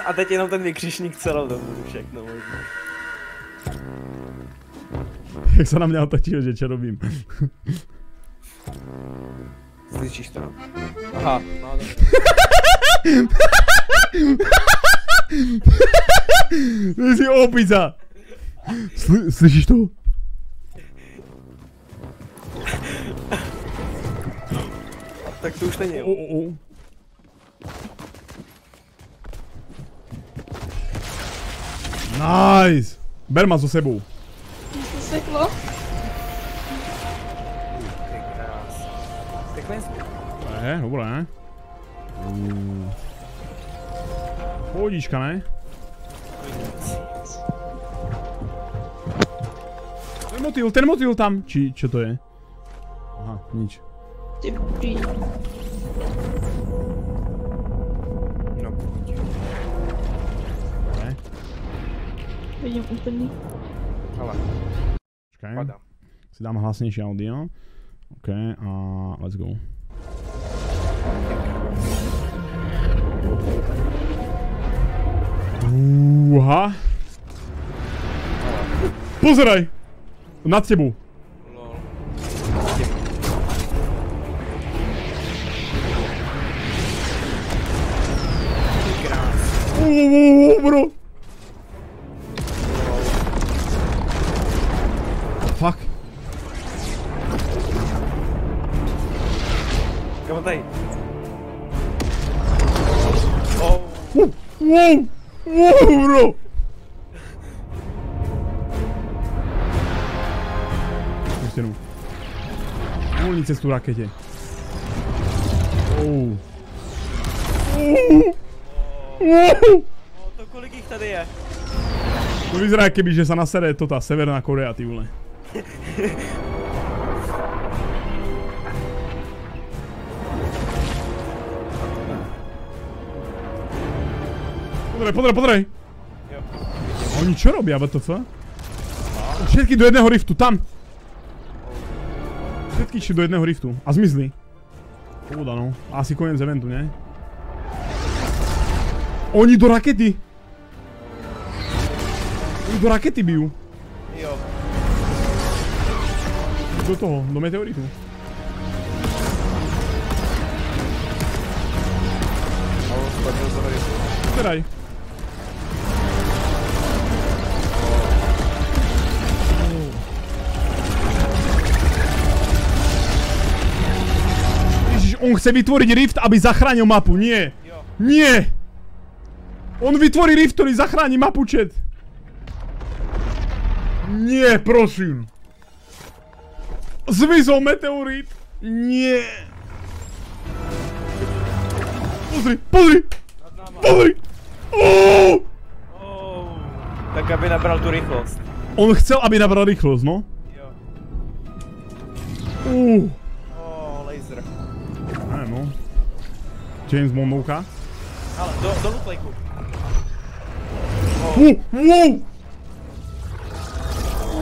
A teď jenom ten vykřišník celou dobu, všechno možná. Jak sa na mňa otočil, že čo robím. Slyšíš to? Aha, no dobře. Ty si opica! Sly, slyšíš to? Tak to už není. O, o, o. Nice! Ber ma so sebou. Zvuk. Je, dobré. Mm. Pohodička, ne? Ten motýl, ten motýl tam. Či, čo to je? Aha, nič. Ty Vidím úplný. Ale, Počkaj. padám. Si dám hlasnejšie audio. OK, a let's go. Uha. Pozeraj! Nad tebou. Uuu, bro. Wow, wow, bro. Spustenou. Uvolní cestu raketě. Oh. No to kolik jich tady je? To vyzerá, keby, že sa nasere to tá Severná Korea, ty vole. Pozeraj, pozeraj, pozeraj. Jo. Oni čo robia, WTF? Všetky do jedného riftu, tam. Všetky šli do jedného riftu a zmizli. Pôda no, asi koniec eventu, ne? Oni do rakety. Oni do rakety bijú. Jo. Do toho, do meteoritu. A on chce vytvoriť rift, aby zachránil mapu. Nie. Nie. On vytvorí rift, ktorý zachráni mapu, chat. Nie, prosím. Zmizol meteorit. Nie. Pozri, pozri, pozri. Oh! Oh. Tak aby nabral tu rychlost. On chcel, aby nabral rýchlosť, no. Jo. Uh. James Bondovka. Ale do, do lootlejku. Uh, wow!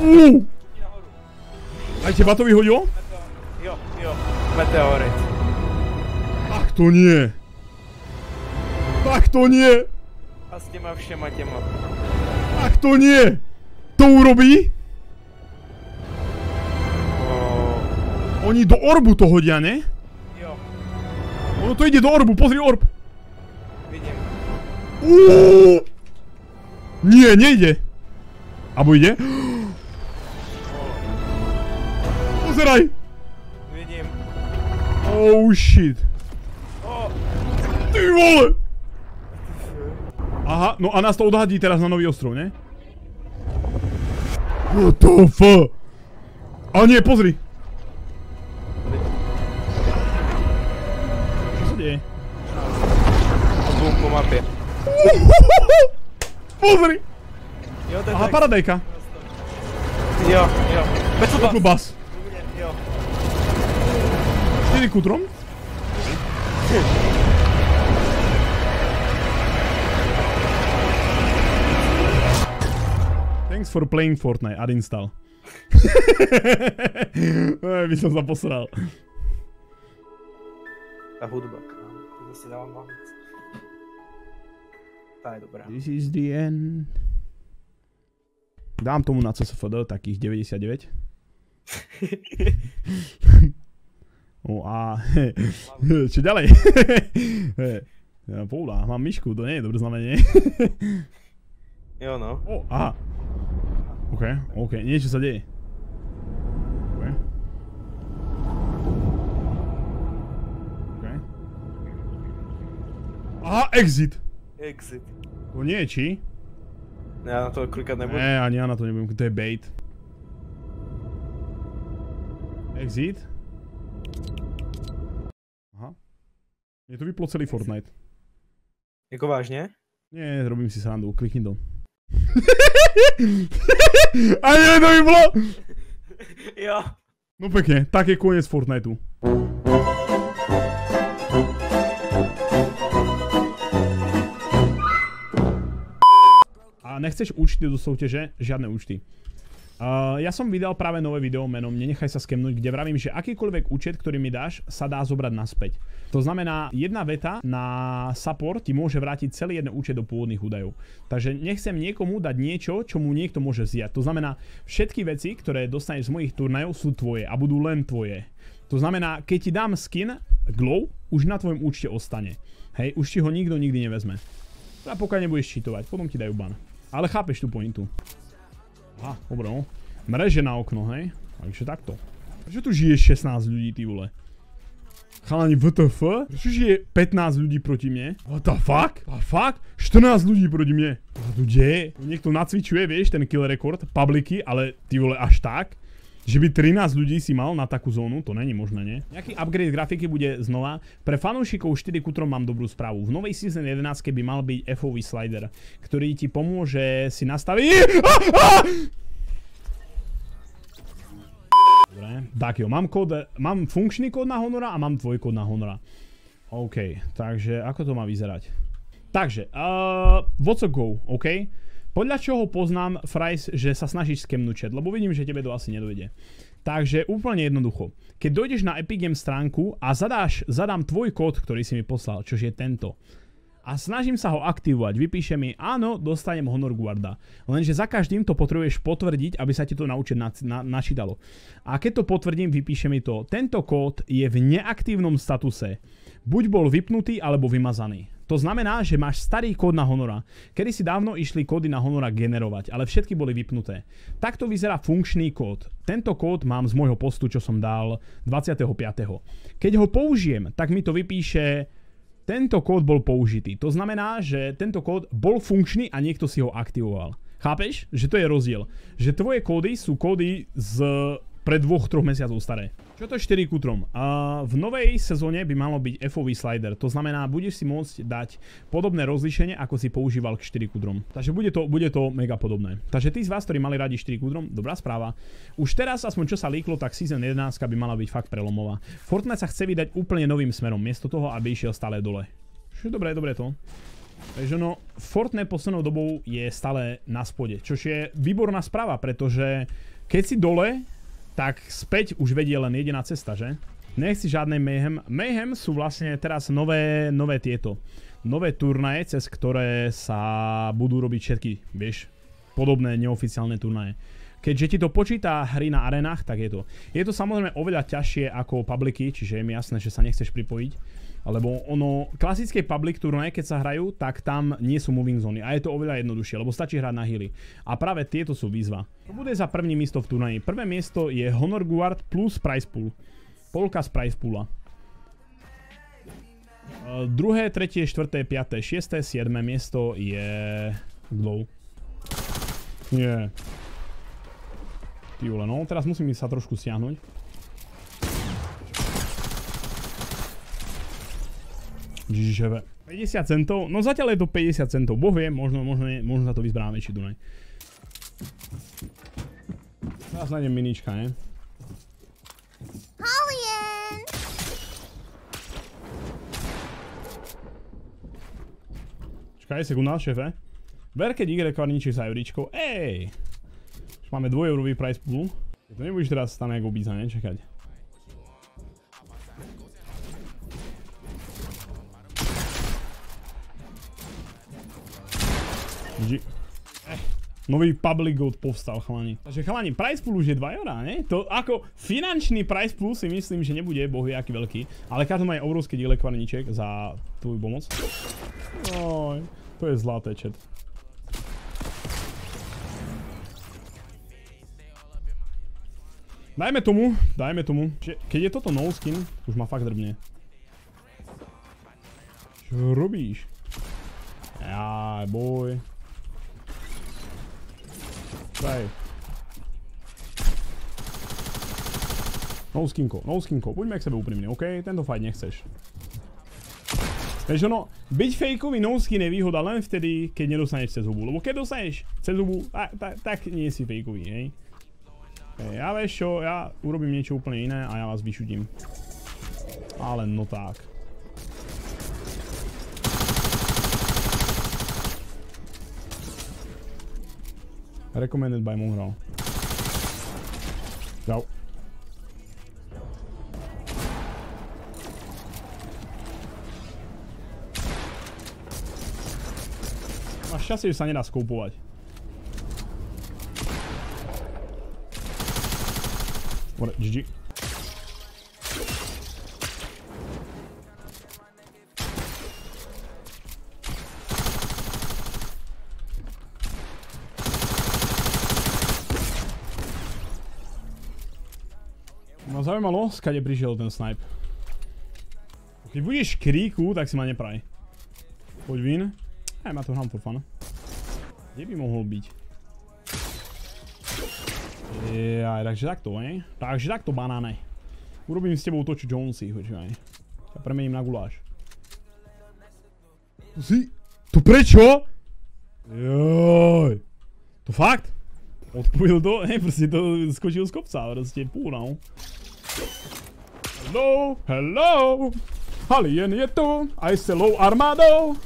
Uh. Aj teba to vyhodilo? Jo, jo. Meteorit. Tak to nie. Tak to nie. A s těma všema těma. Tak to nie. To urobí? Oni do orbu to hodia, ne? Ono to ide do orbu, pozri orb. vidím. Uh. Nie, nejde. Abo ide? Pozeraj. Vidím. Oh shit. Ty vole! Aha, no a nás to odhadí teraz na nový ostrov, ne? What the fuck? A nie, pozri. Pozri! Jo, Aha, tak. paradajka. Jo, jo. Klubas. Jo. 4 kutrom. Thanks for playing Fortnite. Uninstall. By som sa posral. Tá hudba, kámo. To si dávam hlavnic. Tá je dobrá. This is the end. Dám tomu na CSFD takých 99. o a čo ďalej? Poula, mám myšku, to nie je dobré znamenie. Jo no. O, aha. OK, OK, niečo sa deje. Aha, exit! Exit. To nie či? Ja na to klikať nebudem. Ne, ani ja na to nebudem, to je bait. Exit. Aha. Je to vyplo celý Fortnite. Jako vážne? Nie, robím si srandu, klikni to. Ani len to vyplo! Jo. No pekne, tak je koniec Fortniteu. A nechceš účty do súťaže? Žiadne účty. Uh, ja som vydal práve nové video menom Nenechaj sa skemnúť, kde vravím, že akýkoľvek účet, ktorý mi dáš, sa dá zobrať naspäť. To znamená, jedna veta na support ti môže vrátiť celý jeden účet do pôvodných údajov. Takže nechcem niekomu dať niečo, čo mu niekto môže vziať. To znamená, všetky veci, ktoré dostaneš z mojich turnajov, sú tvoje a budú len tvoje. To znamená, keď ti dám skin Glow, už na tvojom účte ostane. Hej, už ti ho nikto nikdy nevezme. A pokiaľ nebudeš cheatovať, potom ti dajú ban. Ale chápeš tú pointu. Aha, dobre no. Mreže na okno, hej? Takže takto. Prečo tu žije 16 ľudí, ty vole? Chalani, WTF? Prečo žije 15 ľudí proti mne? What the fuck? A fuck? 14 ľudí proti mne. Čo sa tu deje? Niekto nacvičuje, vieš, ten kill rekord, publiky, ale ty vole až tak? Že by 13 ľudí si mal na takú zónu, to není možné, nie? Nejaký upgrade grafiky bude znova. Pre fanúšikov 4 k mám dobrú správu. V novej season 11 by mal byť FOV slider, ktorý ti pomôže si nastaviť... Ah! Ah! Dobre, tak jo, mám, kód, mám funkčný kód na Honora a mám tvoj kód na Honora. OK, takže ako to má vyzerať? Takže, uh, what's a go, OK? Podľa čoho poznám Fries, že sa snažíš skemnúť chat, lebo vidím, že tebe to asi nedojde. Takže úplne jednoducho. Keď dojdeš na Epic Games stránku a zadáš, zadám tvoj kód, ktorý si mi poslal, čož je tento, a snažím sa ho aktivovať. Vypíše mi, áno, dostanem Honor Guarda. Lenže za každým to potrebuješ potvrdiť, aby sa ti to naučiť na, na, načítalo. A keď to potvrdím, vypíše mi to, tento kód je v neaktívnom statuse. Buď bol vypnutý, alebo vymazaný. To znamená, že máš starý kód na Honora. Kedy si dávno išli kódy na Honora generovať, ale všetky boli vypnuté. Takto vyzerá funkčný kód. Tento kód mám z môjho postu, čo som dal 25. Keď ho použijem, tak mi to vypíše tento kód bol použitý. To znamená, že tento kód bol funkčný a niekto si ho aktivoval. Chápeš? Že to je rozdiel. Že tvoje kódy sú kódy z pred dvoch, troch mesiacov staré. Čo to je 4 kutrom? Uh, v novej sezóne by malo byť FOV slider, to znamená, budeš si môcť dať podobné rozlišenie, ako si používal k 4 kudrom. Takže bude to, bude to mega podobné. Takže tí z vás, ktorí mali radi 4 kudrom, dobrá správa. Už teraz, aspoň čo sa líklo, tak Season 11 by mala byť fakt prelomová. Fortnite sa chce vydať úplne novým smerom, miesto toho, aby išiel stále dole. Čo dobre, dobre to. Takže no, Fortnite poslednou dobou je stále na spode, čo je výborná správa, pretože keď si dole, tak späť už vedie len jediná cesta, že? Nechci žiadne Mayhem. Mayhem sú vlastne teraz nové, nové tieto. Nové turnaje, cez ktoré sa budú robiť všetky, vieš, podobné neoficiálne turnaje. Keďže ti to počíta hry na arenách, tak je to. Je to samozrejme oveľa ťažšie ako publiky, čiže je mi jasné, že sa nechceš pripojiť. Lebo ono, klasické public turnaje, keď sa hrajú, tak tam nie sú moving zóny. A je to oveľa jednoduchšie, lebo stačí hrať na healy. A práve tieto sú výzva. To bude za první miesto v turnaji. Prvé miesto je Honor Guard plus Price Pool. Polka z Price Poola. Uh, druhé, tretie, štvrté, piaté, šiesté, siedme miesto je Glow. Yeah. Ty vole, no teraz musím sa trošku stiahnuť. Žiževe. 50 centov? No zatiaľ je to 50 centov. Boh vie, možno, možno, možno za to vyzberáme väčší Dunaj. Teraz nájdem minička, ne? Hollian! Čakaj, sekunda, šéfe. Ver, keď Y kvarničí sa. Ej! Už máme 2 eurový price pool. To nebudeš teraz tam nejak obísť a nečakať. Nový public gold povstal, chalani. Takže chalani, price pool už je 2 eurá, ne? To ako finančný price pool si myslím, že nebude, boh vie aký veľký. Ale každý má aj obrovské diele kvarniček za tvoju pomoc. Oj, to je zlaté, chat. Dajme tomu, dajme tomu, že keď je toto no skin, už ma fakt drbne. Čo robíš? Jaj, boj. Daj. No skinko, no skinko, buďme k sebe úprimne, OK? Tento fight nechceš. Vieš ono, byť fejkový no skin je výhoda len vtedy, keď nedostaneš cez hubu. Lebo keď dostaneš cez hubu, tak, tak, tak nie si fejkový, hej? Ja vieš čo, ja urobím niečo úplne iné a ja vás vyšudím. Ale no tak. Recommended by Mongrel. Čau. Máš šťastie, že sa nedá skoupovať. Dobre, GG. Ma zaujímalo, skade prišiel ten snipe. Keď budeš kríku, tak si ma nepraj. Poď vin. Aj, ma to hrám for fun. Kde by mohol byť? Jaj, takže takto, ne? Takže takto, banáne. Urobím s tebou to, čo Jonesy, počúvaj. Ťa premením na guláš. Si... To prečo? Joj. To fakt? Odpojil to? Ne, proste to skočil z kopca, proste pú, no. Hello, hello. Alien je tu, aj s celou armádou.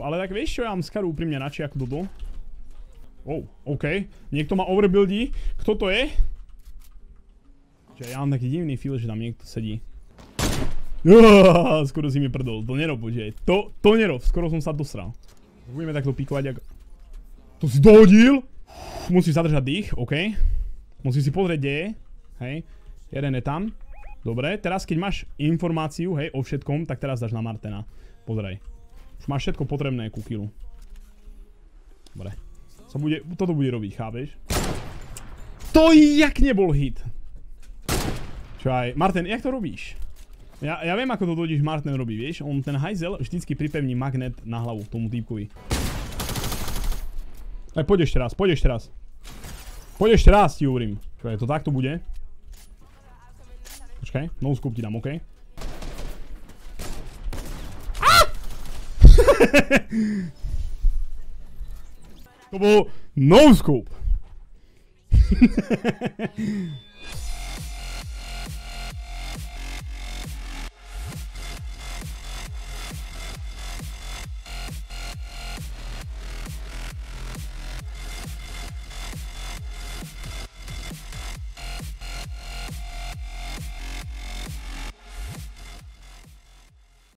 Ale tak vieš čo, ja mám skaru úprimne radšej ako toto. Oh, OK. Niekto ma overbuildí. Kto to je? Čiže ja mám taký divný feel, že tam niekto sedí. Uaaaa, skoro si mi prdol. To nerob, že? To, to nerob. Skoro som sa dosral. Budeme takto píkovať, ako... To si dohodil? Musíš zadržať dých, OK. Musíš si pozrieť, kde je. Hej. Jeden je tam. Dobre, teraz keď máš informáciu, hej, o všetkom, tak teraz dáš na Martena. Pozraj. Už máš všetko potrebné ku killu. Dobre. Co bude, toto bude robiť, chápeš? To jak nebol hit. Čo aj, Martin, jak to robíš? Ja, ja viem, ako to totiž Martin robí, vieš? On ten hajzel vždycky pripevní magnet na hlavu tomu týpkovi. Aj poď ešte raz, poď ešte raz. Poď ešte raz, ti hovorím. Čo je, to takto bude? Počkaj, no scoop ti dám, okej? to bol no scope.